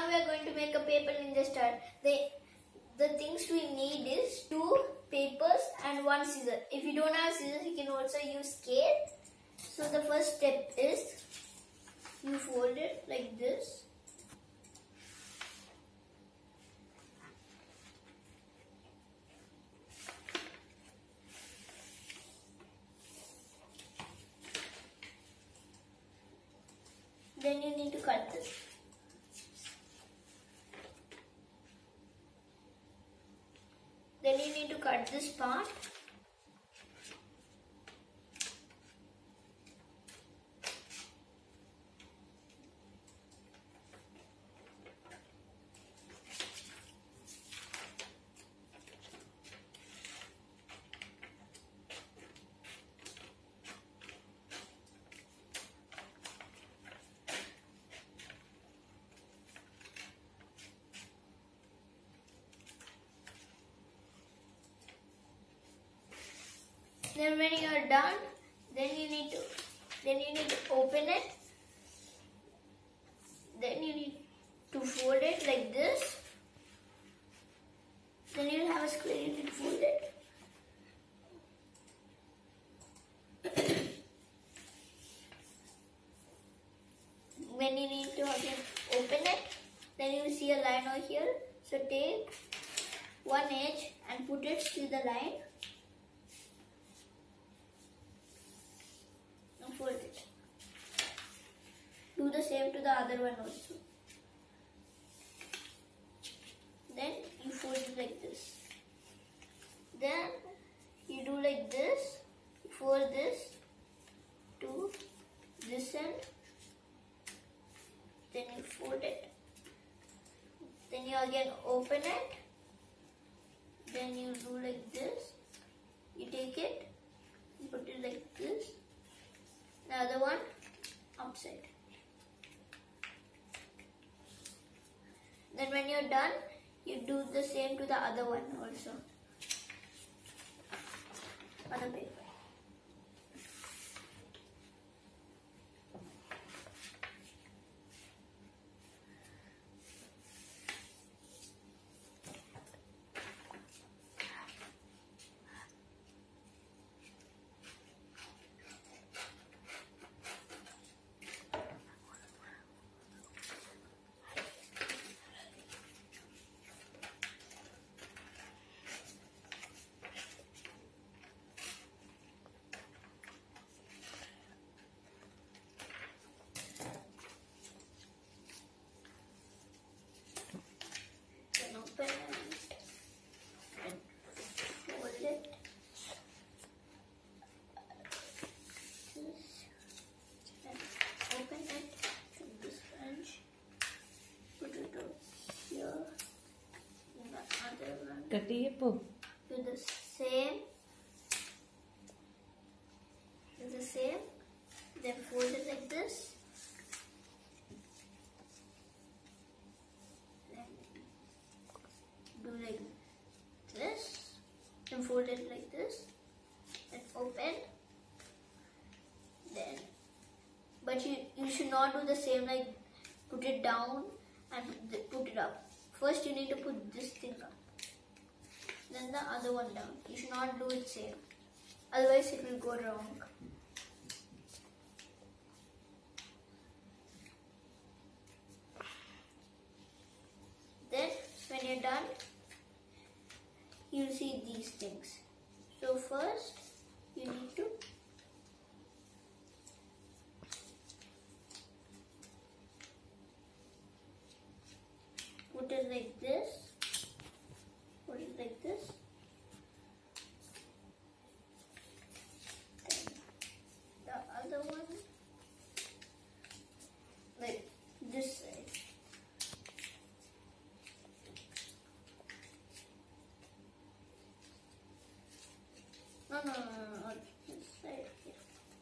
now we are going to make a paper ninja star. The the things we need is two papers and one scissor. If you don't have scissors, you can also use scale. So the first step is you fold it like this. Then you need to cut this. Then you need to cut this part. Then when you are done, then you need to then you need to open it. Then you need to fold it like this. Then you'll have a square, you need to fold it. when you need to open it, then you will see a line over here. So take one edge and put it to the line. and fold it. Do the same to the other one also. Then you fold it like this. Then you do like this. Fold this to this end. Then you fold it. Then you again open it. Then you do like this. You take it. You put it like this the other one upside. Then when you're done, you do the same to the other one also. Other paper. Then open it and fold it. This and open it to this edge. Put it over here. And the కట్టియప్పు do the same do the same then fold it like this. Then do like this then fold it like this and open. Then but you, you should not do the same like put it down and put it up. First you need to put this thing up then the other one down. You should not do it same. Otherwise it will go wrong. Then when you're done, you'll see these things. So first you need to put it like this put it like this. Then the other one, like this side. No, no, no, no, no, this side, here.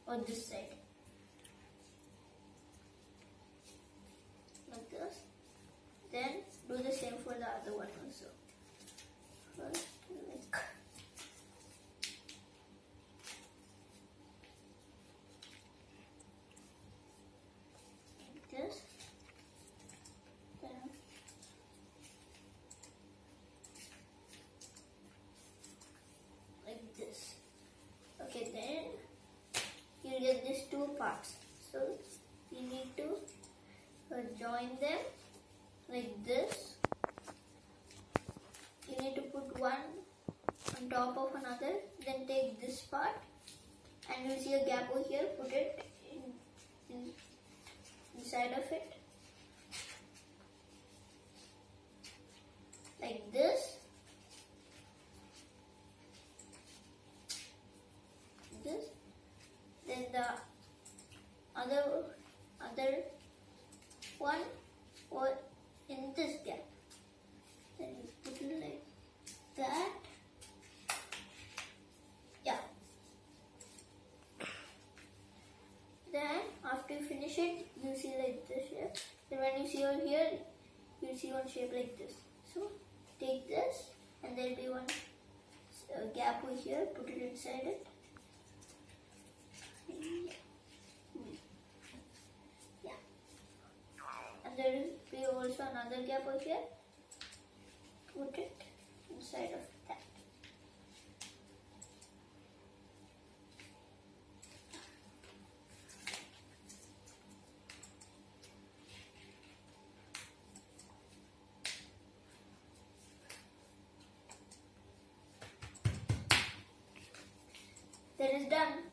Or this side. Like this. Then do the same for the other one also. First, like like this. Then parts. So you need to uh, join them like this. You need to put one on top of another. Then take this part and you see a gap over here. Put it in, in inside of it like. This. 1 or in this gap. Then you put it like that. Yeah. Then after you finish it, you see like this shape. Then when you see over here, you see one shape like this. So take this and there'll be one uh, gap over here, put it inside it. Another gap over here. Put it inside of that. That is done.